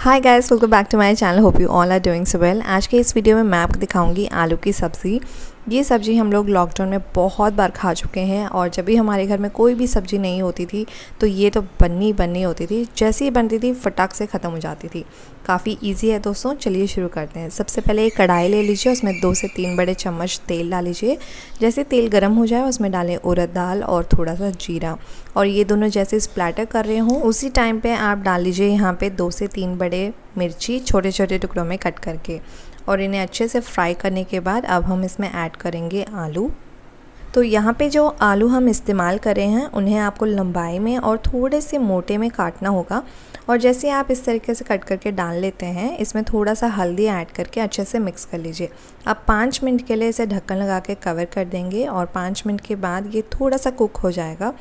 Hi guys welcome back to my channel hope you all are doing so well आज के इस video में मैं आपको दिखाऊँगी आलू की सब्ज़ी। ये सब्ज़ी हम लोग लॉकडाउन में बहुत बार खा चुके हैं और जब भी हमारे घर में कोई भी सब्ज़ी नहीं होती थी तो ये तो बननी बननी होती थी। जैसे ही बनती थी, फटाक से ख़त्म हो जाती थी। काफ़ी इजी है दोस्तों, चलिए शुरू करते हैं। सबसे पहले एक कढ़ाई ले लीजिए, उसमें दो से तीन बड़े चम्मच तेल डाल लीजिए। जैसे तेल गर्म हो जाए, उसमें डालें उड़द दाल और थोड़ा सा जीरा। और ये दोनों जैसे स्प्लैटर कर रहे हों, उसी टाइम पर आप डाल लीजिए यहाँ पर दो से तीन बड़े मिर्ची छोटे छोटे टुकड़ों में कट करके और इन्हें अच्छे से फ्राई करने के बाद अब हम इसमें ऐड करेंगे आलू। तो यहाँ पे जो आलू हम इस्तेमाल कर हैं, उन्हें आपको लंबाई में और थोड़े से मोटे में काटना होगा। और जैसे आप इस तरीके से कट करके डाल लेते हैं, इसमें थोड़ा सा हल्दी ऐड करके अच्छे से मिक्स कर लीजिए। अब पाँच मिनट के लिए इसे ढक्कन लगा के कवर कर देंगे और पाँच मिनट के बाद ये थोड़ा सा कुक हो जाएगा।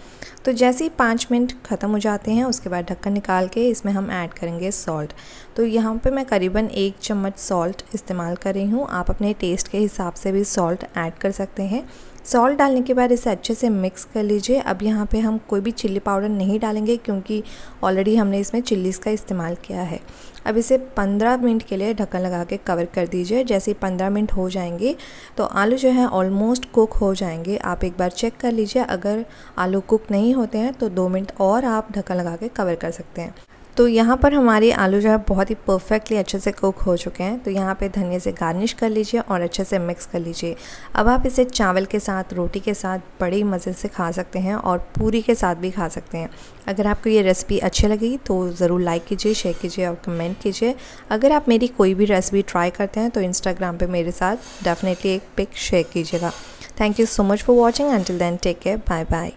तो जैसे ही पाँच मिनट ख़त्म हो जाते हैं, उसके बाद ढक्कन निकाल के इसमें हम ऐड करेंगे सॉल्ट। तो यहाँ पे मैं करीबन एक चम्मच सॉल्ट इस्तेमाल कर रही हूँ। आप अपने टेस्ट के हिसाब से भी सॉल्ट ऐड कर सकते हैं। सॉल्ट डालने के बाद इसे अच्छे से मिक्स कर लीजिए। अब यहाँ पे हम कोई भी चिल्ली पाउडर नहीं डालेंगे क्योंकि ऑलरेडी हमने इसमें चिल्लीज़ का इस्तेमाल किया है। अब इसे 15 मिनट के लिए ढक्कन लगा के कवर कर दीजिए। जैसे ही 15 मिनट हो जाएँगे तो आलू जो है ऑलमोस्ट कुक हो जाएँगे। आप एक बार चेक कर लीजिए। अगर आलू कुक नहीं होते हैं तो दो मिनट और आप ढक्कन लगा के कवर कर सकते हैं। तो यहाँ पर हमारे आलू जो है बहुत ही परफेक्टली अच्छे से कुक हो चुके हैं। तो यहाँ पे धनिया से गार्निश कर लीजिए और अच्छे से मिक्स कर लीजिए। अब आप इसे चावल के साथ, रोटी के साथ बड़े मज़े से खा सकते हैं और पूरी के साथ भी खा सकते हैं। अगर आपको ये रेसिपी अच्छी लगी तो ज़रूर लाइक कीजिए शेयर कीजिए और कमेंट कीजिए। अगर आप मेरी कोई भी रेसिपी ट्राई करते हैं तो इंस्टाग्राम पर मेरे साथ डेफिनेटली एक पिक शेयर कीजिएगा। Thank you so much for watching until then take care bye bye